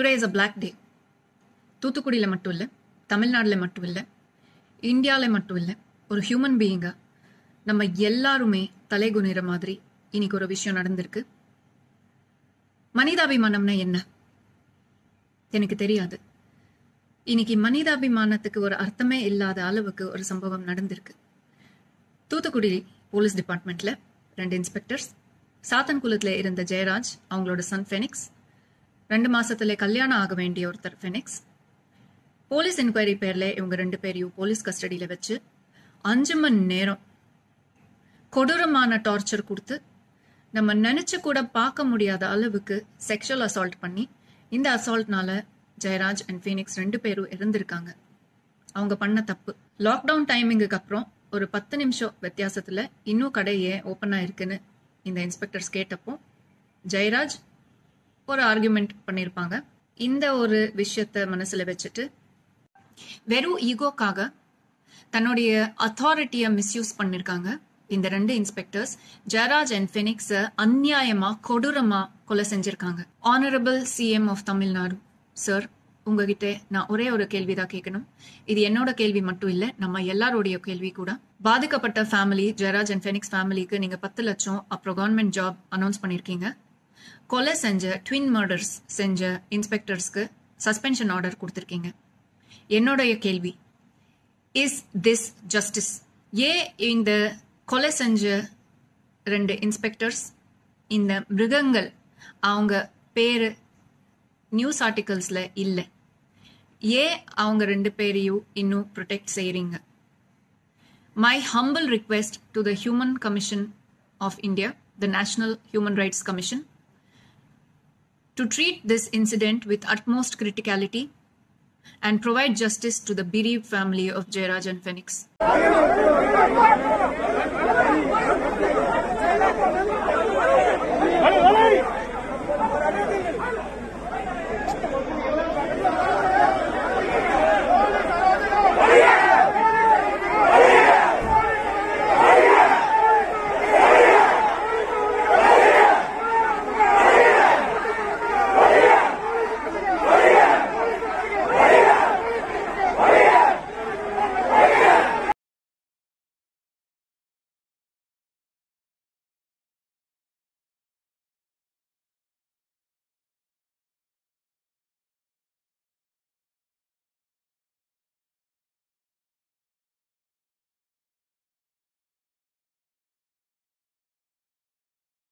Today is a black day தூத்துக்குடியில் மட்டும் இல்லை தமிழ்நாட்டில் மட்டும் இல்லை இந்தியாவில் மட்டும் இல்லை ஒரு ஹியூமன் பீயிங்காக நம்ம எல்லாருமே தலைகுனிற மாதிரி இன்னைக்கு ஒரு விஷயம் நடந்திருக்கு. மனிதாபிமானம்னா என்ன? எனக்கு தெரியாது. இன்னைக்கு மனிதாபிமானத்துக்கு ஒரு அர்த்தமே இல்லாத அளவுக்கு ஒரு சம்பவம் நடந்திருக்கு. தூத்துக்குடி போலீஸ் டிபார்ட்மெண்ட்ல ரெண்டு இன்ஸ்பெக்டர்ஸ் சாத்தன்குளத்தில் இருந்த ஜெயராஜ் அவங்களோட சன் ஃபெனிக்ஸ் ரெண்டு மாசத்துல கல்யாணம் ஆக வேண்டிய ஒருத்தர் ஃபெனிக்ஸ் போலீஸ் என்கொயரி பேர்ல இவங்க ரெண்டு பேரையும் போலீஸ் கஸ்டடியில வச்சு அஞ்சு மணி நேரம் கொடூரமான டார்ச்சர் கொடுத்து நம்ம நினைச்சு கூட பார்க்க முடியாத அளவுக்கு செக்ஷுவல் அசால்ட் பண்ணி இந்த அசால்ட்னால ஜெயராஜ் அண்ட் ஃபீனிக்ஸ் ரெண்டு பேரும் இருந்திருக்காங்க அவங்க பண்ண தப்பு. லாக்டவுன் டைமிங்குக்கு அப்புறம் ஒரு பத்து நிமிஷம் வித்தியாசத்துல இன்னும் கடை ஏன் ஓப்பன் ஆயிருக்குன்னு இந்த இன்ஸ்பெக்டர்ஸ் கேட்டப்போ ஜெயராஜ் ஒரு ஆர்குமெண்ட் பண்ணியிருப்பாங்க இந்த ஒரு விஷயத்த மனசுல வச்சுட்டு வெறும் ஈகோக்காக தன்னுடைய அத்தாரிட்டியை மிஸ்யூஸ் பண்ணிருக்காங்க. இந்த ரெண்டு இன்ஸ்பெக்டர்ஸ் ஜெயராஜ் அண்ட் ஃபெனிக்ஸ அந்நியாயமா கொடூரமா கொலை செஞ்சிருக்காங்க. Honourable CM of Tamil Nadu sir உங்ககிட்ட நான் ஒரே ஒரு கேள்வி தான் கேட்கணும். இது என்னோட கேள்வி மட்டும் இல்ல நம்ம எல்லாருடைய கேள்வி கூட. பாதிக்கப்பட்ட ஃபேமிலி ஜெயராஜ் அண்ட் ஃபெனிக்ஸ் ஃபேமிலிக்கு நீங்க பத்து லட்சம் அப்புறம் கவர்மெண்ட் ஜாப் அனௌன்ஸ் பண்ணிருக்கீங்க. கொலை செஞ்ச ட்வின் மர்டர்ஸ் செஞ்ச இன்ஸ்பெக்டர்ஸ்க்கு சஸ்பென்ஷன் ஆர்டர் கொடுத்துருக்கீங்க. என்னுடைய கேள்வி இஸ் திஸ் ஜஸ்டிஸ் ஏன் இந்த கொலை செஞ்ச ரெண்டு இன்ஸ்பெக்டர்ஸ் இந்த மிருகங்கள் அவங்க பேர் நியூஸ் ஆர்டிகல்ஸில் இல்லை ஏன் அவங்க ரெண்டு பேரையும் இன்னும் ப்ரொடெக்ட் செய்கிறீங்க my humble request to the human commission of India the national human rights commission to treat this incident with utmost criticality and provide justice to the bereaved family of Jairaj and Phoenix.